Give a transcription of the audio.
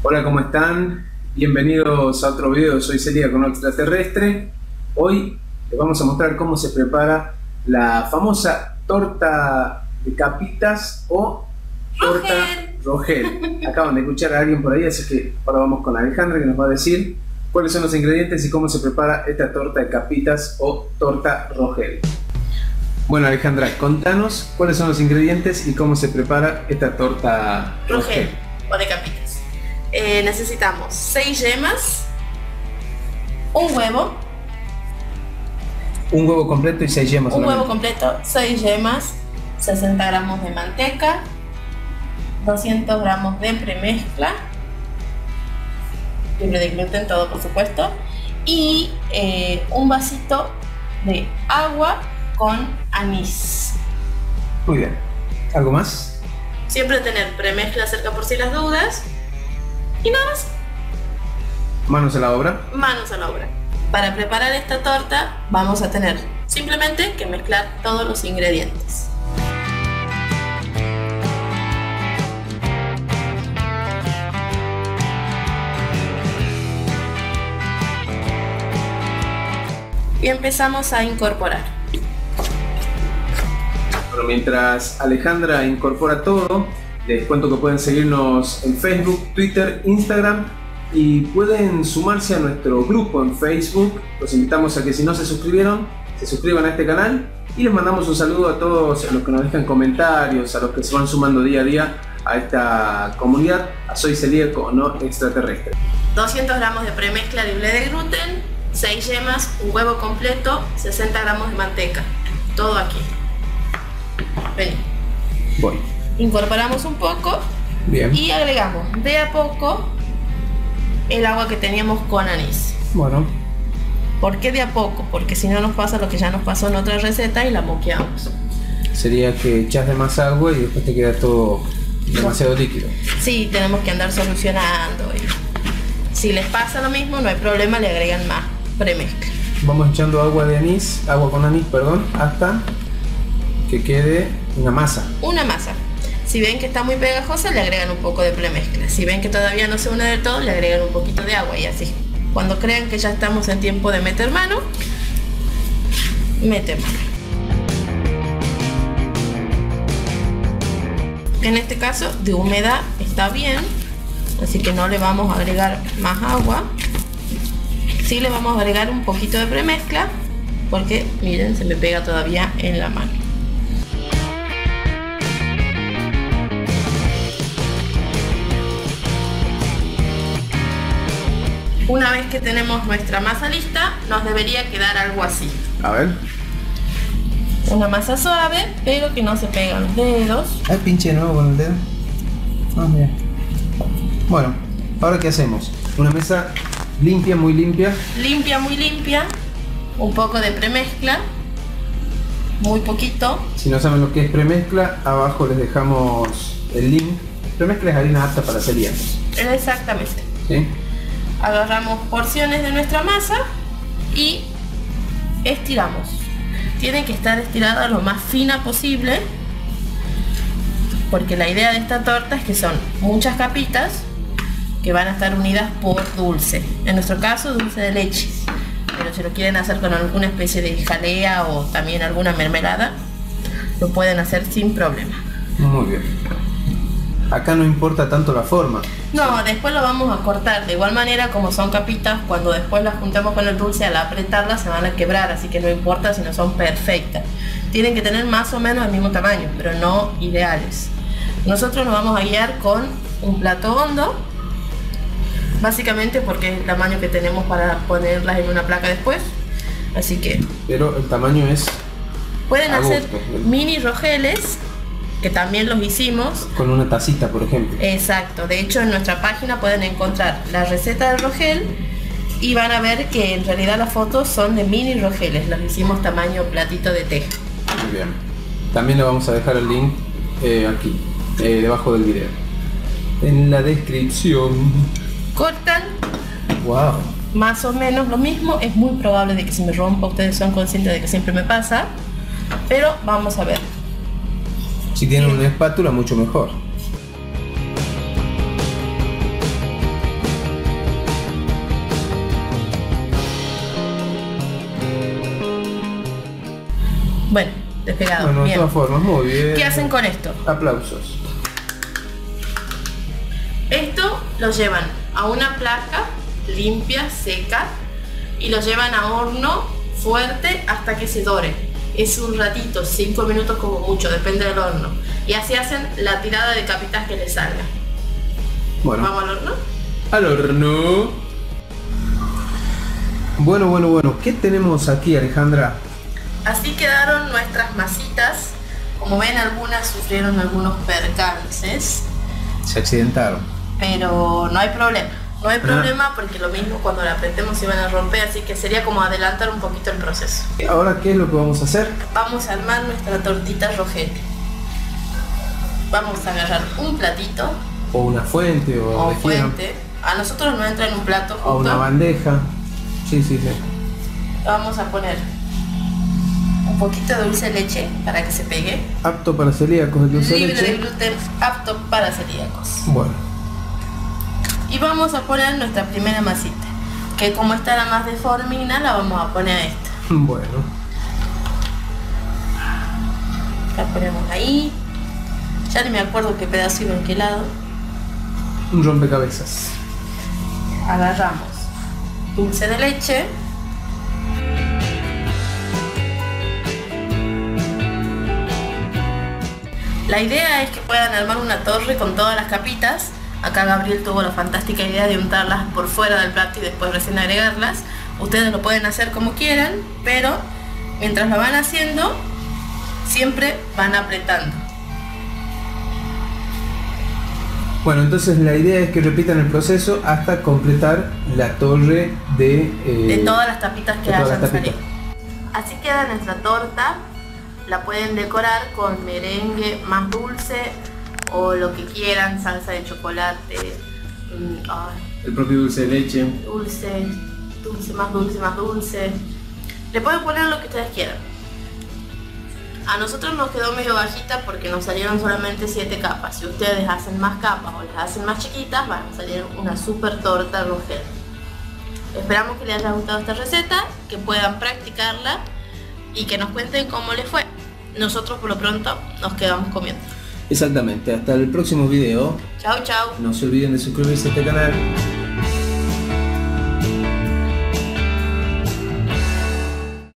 Hola, ¿cómo están? Bienvenidos a otro video de Soy Celia con extraterrestre. Hoy les vamos a mostrar cómo se prepara la famosa torta de capitas o torta Rogel. Acaban de escuchar a alguien por ahí, así que ahora vamos con Alejandra que nos va a decir cuáles son los ingredientes y cómo se prepara esta torta de capitas o torta Rogel. Bueno Alejandra, contanos cuáles son los ingredientes y cómo se prepara esta torta Rogel o de capitas. Eh, necesitamos 6 yemas, un huevo, un huevo completo y 6 yemas. Un huevo completo, 6 yemas, 60 gramos de manteca, 200 gramos de premezcla, libre de gluten todo por supuesto, y eh, un vasito de agua con anís. Muy bien. ¿Algo más? Siempre tener premezcla cerca por si las dudas. Y nada más. Manos a la obra. Manos a la obra. Para preparar esta torta vamos a tener simplemente que mezclar todos los ingredientes. Y empezamos a incorporar. Bueno, mientras Alejandra incorpora todo, les cuento que pueden seguirnos en Facebook, Twitter, Instagram y pueden sumarse a nuestro grupo en Facebook. Los invitamos a que si no se suscribieron, se suscriban a este canal y les mandamos un saludo a todos los que nos dejan comentarios, a los que se van sumando día a día a esta comunidad, a Soy Celíaco No Extraterrestre. 200 gramos de premezcla libre de gluten, 6 yemas, un huevo completo, 60 gramos de manteca. Todo aquí. Vení. Voy. Incorporamos un poco Bien. y agregamos de a poco el agua que teníamos con anís. Bueno. ¿Por qué de a poco? Porque si no nos pasa lo que ya nos pasó en otra receta y la moqueamos. Sería que echas de más agua y después te queda todo demasiado líquido. Sí, tenemos que andar solucionando. Y si les pasa lo mismo, no hay problema, le agregan más premezcla. Vamos echando agua de anís, agua con anís, perdón, hasta que quede una masa. Una masa. Si ven que está muy pegajosa, le agregan un poco de premezcla. Si ven que todavía no se une del todo, le agregan un poquito de agua y así. Cuando crean que ya estamos en tiempo de meter mano, metemos. En este caso, de humedad está bien, así que no le vamos a agregar más agua. Sí le vamos a agregar un poquito de premezcla, porque miren, se me pega todavía en la mano. Una vez que tenemos nuestra masa lista, nos debería quedar algo así. A ver. Una masa suave, pero que no se pegan los dedos. Ay, pinche de nuevo con el dedo. Ah, mira. Bueno, ahora qué hacemos? Una mesa limpia, muy limpia. Limpia, muy limpia. Un poco de premezcla. Muy poquito. Si no saben lo que es premezcla, abajo les dejamos el link. Premezcla es harina apta para celíacos. Exactamente. ¿Sí? Agarramos porciones de nuestra masa y estiramos. Tiene que estar estirada lo más fina posible porque la idea de esta torta es que son muchas capitas que van a estar unidas por dulce. En nuestro caso dulce de leche. Pero si lo quieren hacer con alguna especie de jalea o también alguna mermelada, lo pueden hacer sin problema. Muy bien. Acá no importa tanto la forma. No, después lo vamos a cortar. De igual manera, como son capitas, cuando después las juntamos con el dulce, al apretarlas se van a quebrar, así que no importa si no son perfectas. Tienen que tener más o menos el mismo tamaño, pero no ideales. Nosotros nos vamos a guiar con un plato hondo, básicamente porque es el tamaño que tenemos para ponerlas en una placa después. Así que... Pero el tamaño es... Pueden hacer mini rogeles que también los hicimos. Con una tacita, por ejemplo. Exacto. De hecho, en nuestra página pueden encontrar la receta del rogel y van a ver que en realidad las fotos son de mini rogeles. Los hicimos tamaño platito de té. Muy bien. También le vamos a dejar el link eh, aquí, eh, debajo del video. En la descripción. Cortan. Wow. Más o menos lo mismo. Es muy probable de que se me rompa. Ustedes son conscientes de que siempre me pasa. Pero vamos a ver. Si tienen una espátula, mucho mejor. Bueno, despegado. Bueno, de todas formas, muy bien. ¿Qué hacen con esto? Aplausos. Esto lo llevan a una placa limpia, seca, y lo llevan a horno fuerte hasta que se dore. Es un ratito, 5 minutos como mucho, depende del horno. Y así hacen la tirada de capitas que les salga. Bueno, ¿Vamos al horno? al horno. Bueno, bueno, bueno. ¿Qué tenemos aquí, Alejandra? Así quedaron nuestras masitas. Como ven, algunas sufrieron algunos percances, Se accidentaron. pero no hay problema. No hay problema porque lo mismo cuando la apretemos se van a romper, así que sería como adelantar un poquito el proceso. Ahora, ¿qué es lo que vamos a hacer? Vamos a armar nuestra tortita rojete. Vamos a agarrar un platito O una fuente, o, o fuente. A nosotros nos entra en un plato O una bandeja. Sí, sí, sí. Vamos a poner un poquito de dulce de leche para que se pegue. Apto para celíacos el dulce de Libre de gluten, apto para celíacos. Bueno, Y vamos a poner nuestra primera masita. Que como está la más deformina, la vamos a poner a esta. bueno. La ponemos ahí. Ya ni me acuerdo qué pedazo iba en qué lado. Un rompecabezas. agarramos dulce de leche la idea es que puedan armar una torre con todas las capitas acá Gabriel tuvo la fantástica idea de untarlas por fuera del plato y después recién agregarlas ustedes lo pueden hacer como quieran pero mientras lo van haciendo siempre van apretando Bueno, entonces la idea es que repitan el proceso hasta completar la torre de... eh, de todas las tapitas que hayan salido. Así queda nuestra torta. La pueden decorar con merengue más dulce o lo que quieran, salsa de chocolate, mm, ay, El propio dulce de leche. dulce, dulce, más dulce, más dulce. Le pueden poner lo que ustedes quieran. A nosotros nos quedó medio bajita porque nos salieron solamente 7 capas. Si ustedes hacen más capas o las hacen más chiquitas, van a salir una super torta rogel. Esperamos que les haya gustado esta receta, que puedan practicarla y que nos cuenten cómo les fue. Nosotros por lo pronto nos quedamos comiendo. Exactamente, hasta el próximo video. Chao, chao. No se olviden de suscribirse a este canal.